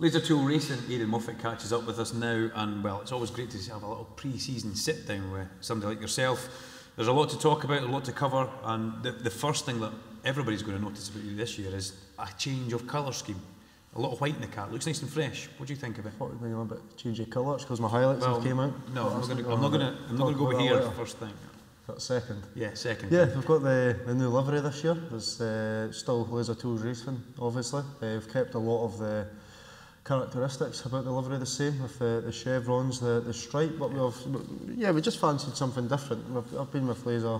Laser Tool Racing, Aiden Moffat catches up with us now, and well, it's always great to have a little pre season sit down with somebody like yourself. There's a lot to talk about, a lot to cover, and the, the first thing that everybody's going to notice about you this year is a change of colour scheme. A lot of white in the car, looks nice and fresh. What do you think of it? What do you mean about change of colours? Because my highlights well, have came out. No, I'm not going to. I'm not going to. I'm not going to go over here first thing. Second. Yeah, second. Yeah, we've got the, the new livery this year. There's uh, still Laser Tools Racing, obviously. Uh, we've kept a lot of the characteristics about the livery the same with the, the chevrons, the, the stripe, but we've, yeah, we just fancied something different. We've, I've been with Laser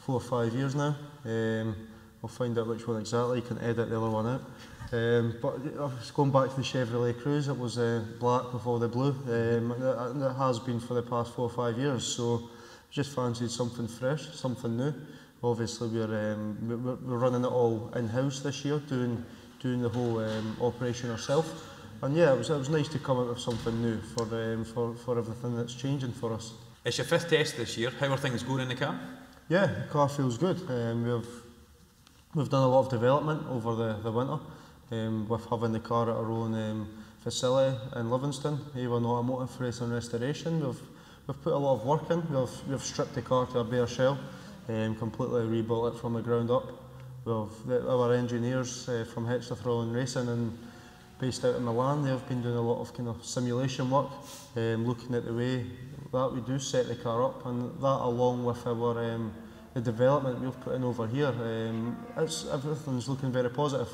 four or five years now. Um, we'll find out which one exactly, you can edit the other one out. Um, but uh, going back to the Chevrolet Cruze, it was uh, black with all the blue, um, and it has been for the past four or five years, so just fancied something fresh, something new. Obviously, we're, um, we're, we're running it all in-house this year, doing, doing the whole um, operation ourselves. And yeah, it was, it was nice to come out with something new for, um, for, for everything that's changing for us. It's your fifth test this year. How are things going in the car? Yeah, the car feels good. Um, we've, we've done a lot of development over the, the winter um, with having the car at our own um, facility in Livingston, Avon Automotive Race and Restoration. We've, we've put a lot of work in. We've, we've stripped the car to a bare shell, um, completely rebuilt it from the ground up. We've, our engineers uh, from Hexathlon Racing and based out in Milan. They've been doing a lot of kind of simulation work, um, looking at the way that we do set the car up, and that along with our um, the development we've put in over here, um, it's everything's looking very positive.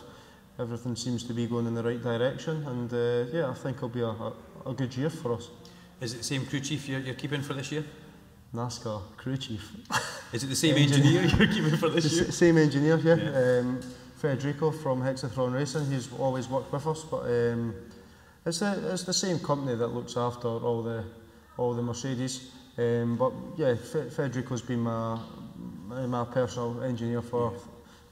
Everything seems to be going in the right direction, and uh, yeah, I think it'll be a, a, a good year for us. Is it the same crew chief you're, you're keeping for this year? NASCAR crew chief. Is it the same engineer you're keeping for this year? Same engineer, yeah. yeah. Um, Federico from Hexathlon Racing. He's always worked with us, but um, it's, the, it's the same company that looks after all the all the Mercedes. Um, but yeah, Fe Federico's been my my personal engineer for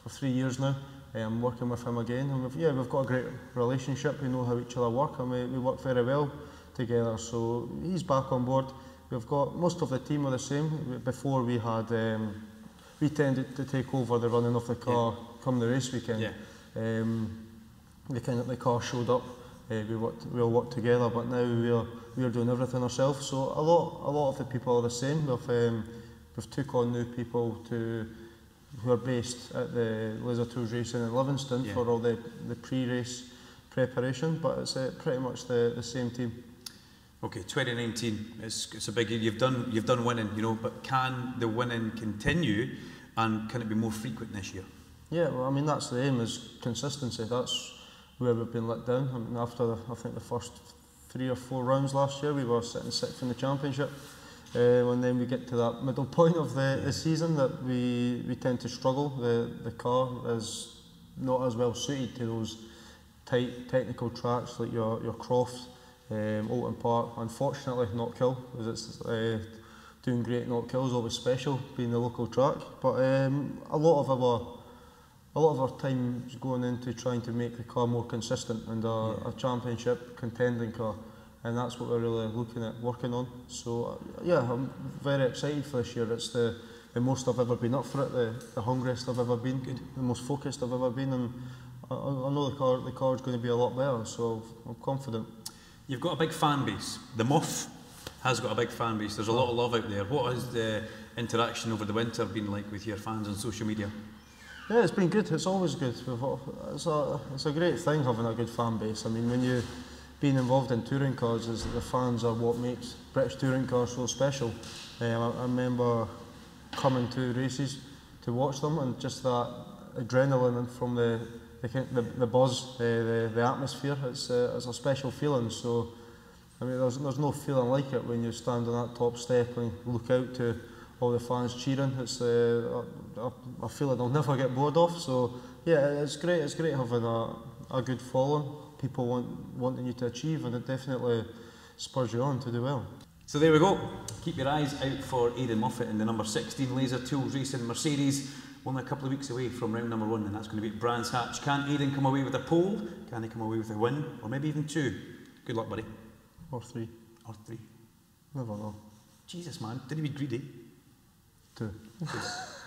for three years now. I'm working with him again, and we've, yeah, we've got a great relationship. We know how each other work, and we, we work very well together. So he's back on board. We've got most of the team are the same. Before we had. Um, we tended to take over the running of the car yeah. Come the race weekend. Yeah. Um, the kind of the car showed up, uh, we worked, we all worked together, but now we're we're doing everything ourselves. So a lot a lot of the people are the same. We've um, we've took on new people to who are based at the Laser Tools Racing in Livingston yeah. for all the the pre-race preparation, but it's uh, pretty much the the same team. Okay, 2019. It's, it's a big. You've done you've done winning, you know, but can the winning continue? And can it be more frequent this year? Yeah, well, I mean, that's the aim, is consistency. That's where we've been let down. I mean, after, I think, the first three or four rounds last year, we were sitting sixth in the championship. Uh, and then we get to that middle point of the, the season that we, we tend to struggle. The, the car is not as well suited to those tight technical tracks like your, your Croft, um, Oulton Park. Unfortunately, Knockhill, because it's uh, doing great Knockhill is always special, being the local track. But um, a lot of our a lot of our time is going into trying to make the car more consistent and a, yeah. a championship contending car. And that's what we're really looking at working on. So uh, yeah, I'm very excited for this year. It's the, the most I've ever been up for it, the, the hungriest I've ever been, Good. the most focused I've ever been, and I, I know the car the car is going to be a lot better. So I'm confident. You've got a big fan base. The Moth has got a big fan base. There's a lot of love out there. What has the interaction over the winter been like with your fans on social media? Yeah, it's been good. It's always good. It's a, it's a great thing having a good fan base. I mean, when you being involved in touring cars, is the fans are what makes British touring cars so special. Um, I, I remember coming to races to watch them and just that adrenaline from the the, the, the buzz, uh, the, the atmosphere. It's, uh, it's a special feeling. So I mean, there's, there's no feeling like it when you stand on that top step and look out to all the fans cheering. It's uh, a, feel like I'll never get bored of. So yeah, it's great. It's great having a, a good following. People want wanting you to achieve, and it definitely spurs you on to do well. So there we go. Keep your eyes out for Aiden Moffat in the number 16 Laser Tools Racing Mercedes. Only a couple of weeks away from round number one, and that's going to be at Brands Hatch. Can Aiden come away with a pole? Can he come away with a win? Or maybe even two? Good luck, buddy. Or three. Or three. Never know. Jesus, man. Didn't he be greedy? Two.